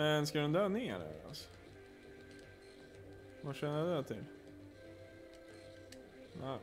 Men ska den där ner här alltså? Vad känner jag det till? Nej.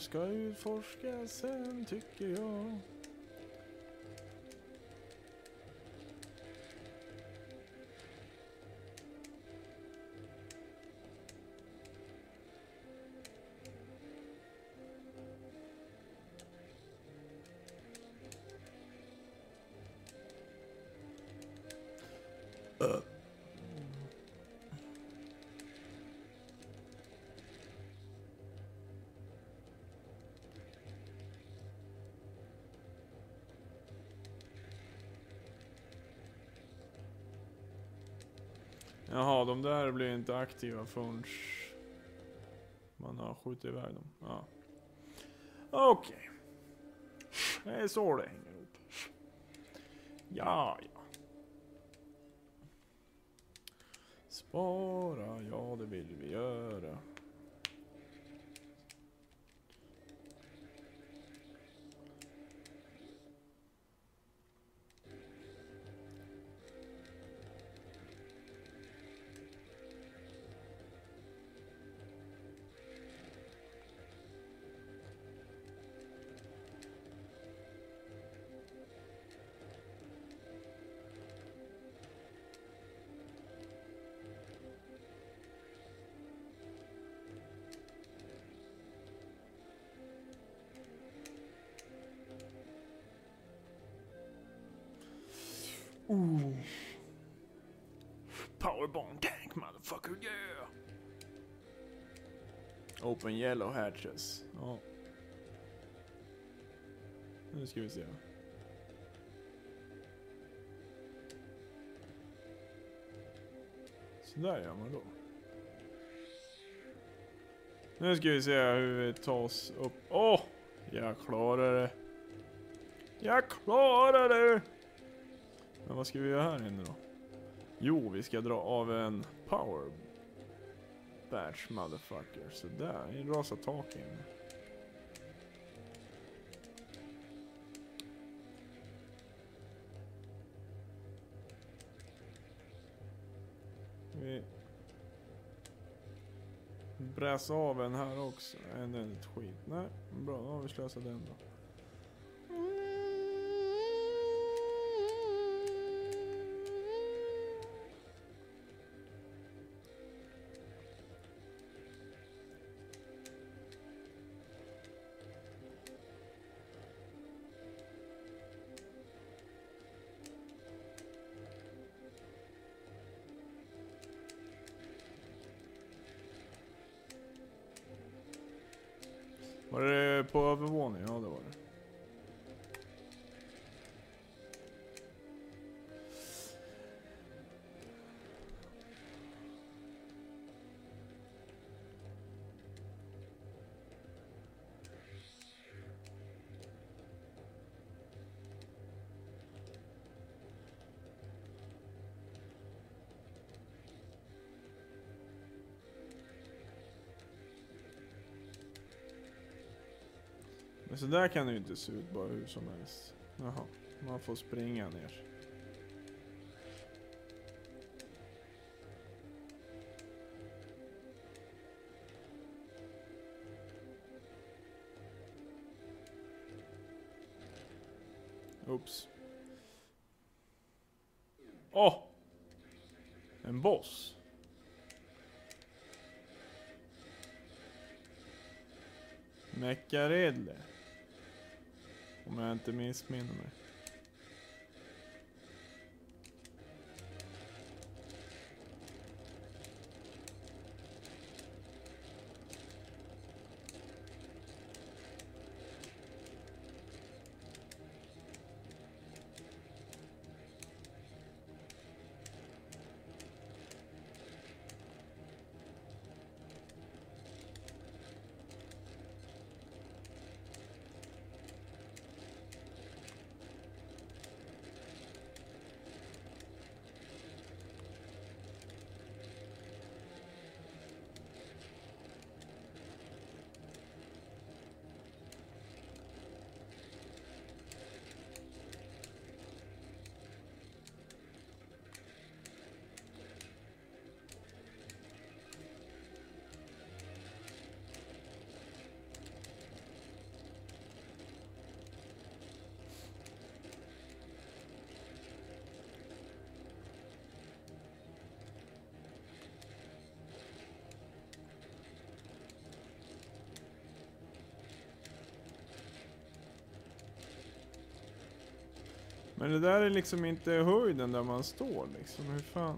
Ska utforskas sen tycker jag. Jaha, de där blir inte aktiva förrän man har skjutit iväg dem. Ja. Okej. Det är så det hänger ihop. Ja, ja. Spara, ja det vill vi göra. Ooh. Powerbomb tank motherfucker, yeah! Open yellow hatches. Ja. Nu ska vi se. Så där gör man då. Nu ska vi se hur vi tar oss upp. Åh! Oh, jag klarar det. Jag klarar det! Men vad ska vi göra här inne då? Jo, vi ska dra av en power batch motherfucker. Så där, det rasar tak in. Vi bräsa av en här också. En är lite skit. Nej, bra, då har vi slösat den då. På övervåningen? Ja, det var det. Men så där kan det ju inte se ut bara hur som helst. Jaha, man får springa ner. Oops. Åh! Oh! En boss. Meckaredle. Om jag inte missminner mig. Men det där är liksom inte höjden där man står liksom. Hur fan?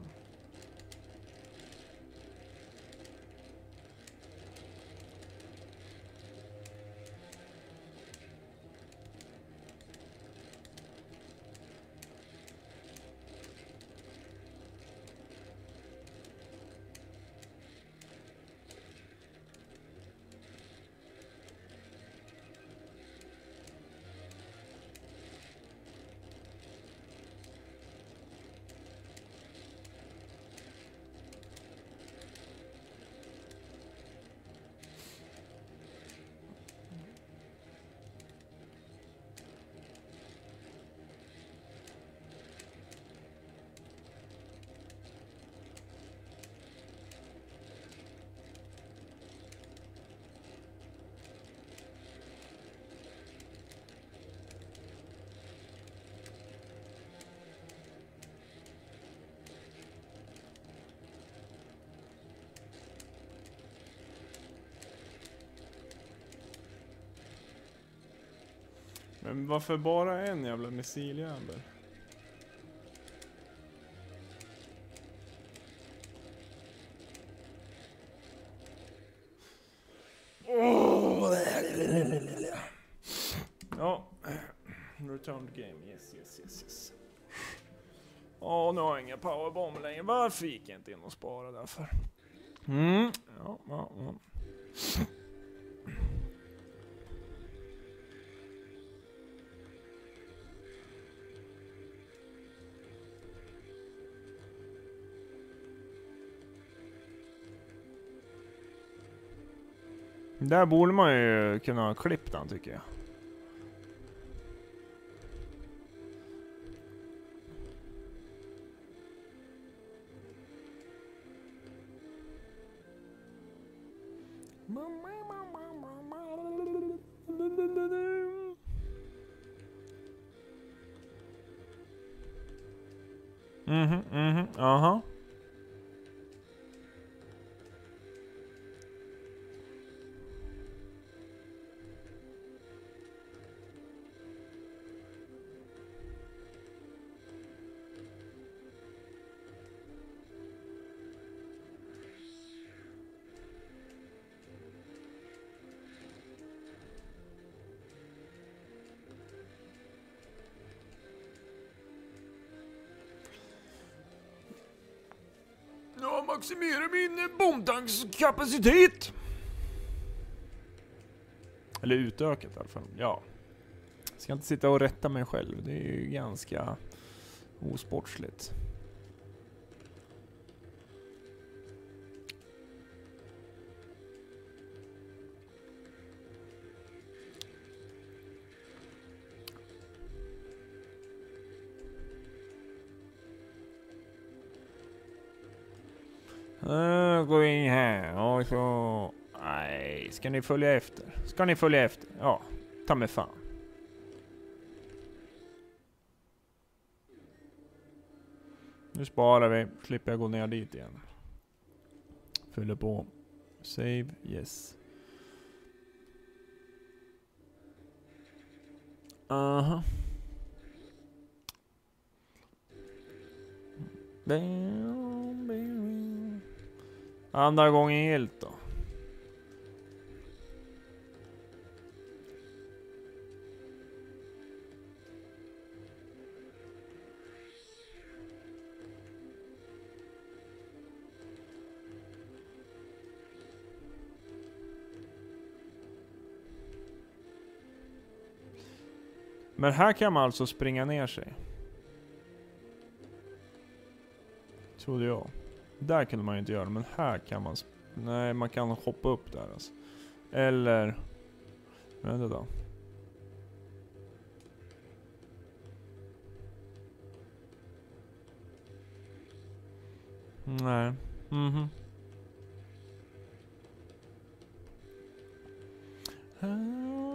Men varför bara en jävla missiljävel? Ja, Returned game. Yes, yes, yes, yes. Ja, nu har jag inga powerbomb längre. Varför gick jag inte in och sparade därför? Mm, ja, ja, ja. Där borde man ju kunna ha klippt den tycker jag. Mhm, mhm, aha. Maximera min eh, bombtankskapacitet. Eller utökat i alla fall. Ja. Jag ska inte sitta och rätta mig själv. Det är ju ganska osportsligt. Uh, gå in här och så... Nej, ska ni följa efter? Ska ni följa efter? Ja, ta mig fan. Nu sparar vi, slipper jag gå ner dit igen. Fyller på. Save, yes. Aha. Andra gången gillt då. Men här kan man alltså springa ner sig. Trodde jag. Där kunde man ju inte göra men här kan man... Nej, man kan hoppa upp där alltså. Eller... Vänta då. Nej. Mhm. Mm